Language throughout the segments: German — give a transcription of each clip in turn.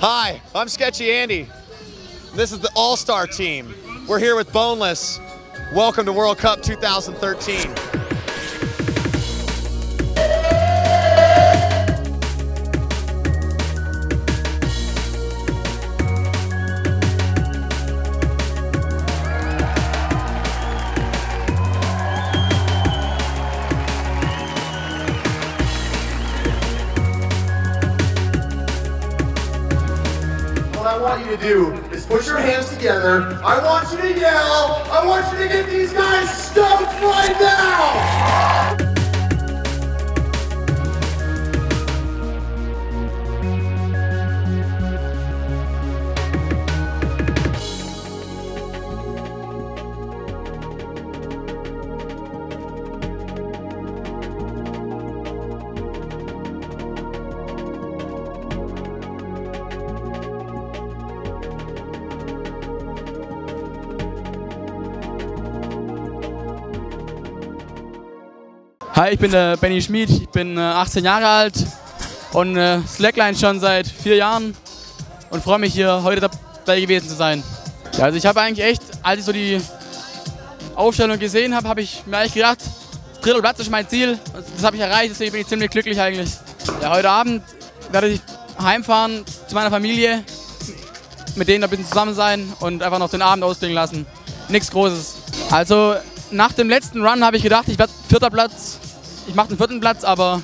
Hi, I'm Sketchy Andy. This is the All Star team. We're here with Boneless. Welcome to World Cup 2013. I want you to do is put your hands together. I want you to yell. I want you to get these guys stoked right now. Hi, ich bin der Benny Schmid, ich bin äh, 18 Jahre alt und äh, Slackline schon seit vier Jahren und freue mich hier heute dabei gewesen zu sein. Ja, also ich habe eigentlich echt, als ich so die Aufstellung gesehen habe, habe ich mir eigentlich gedacht, dritter Platz ist mein Ziel. Das habe ich erreicht, deswegen bin ich ziemlich glücklich eigentlich. Ja, heute Abend werde ich heimfahren zu meiner Familie, mit denen ein bisschen zusammen sein und einfach noch den Abend ausklingen lassen. Nichts Großes. Also nach dem letzten Run habe ich gedacht, ich werde vierter Platz. Ich mache den vierten Platz, aber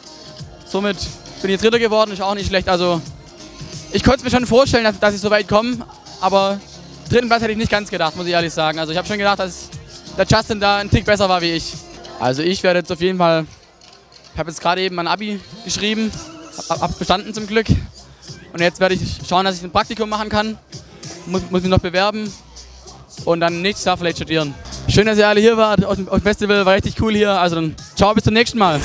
somit bin ich Dritter geworden, ist auch nicht schlecht. Also ich konnte es mir schon vorstellen, dass, dass ich so weit komme, aber dritten Platz hätte ich nicht ganz gedacht, muss ich ehrlich sagen. Also ich habe schon gedacht, dass der Justin da ein Tick besser war wie ich. Also ich werde jetzt auf jeden Fall, ich habe jetzt gerade eben mein Abi geschrieben, habe hab bestanden zum Glück. Und jetzt werde ich schauen, dass ich ein Praktikum machen kann. Muss, muss mich noch bewerben und dann nächstes Jahr vielleicht studieren. Schön, dass ihr alle hier wart auf dem Festival, war richtig cool hier. Also dann ciao, bis zum nächsten Mal.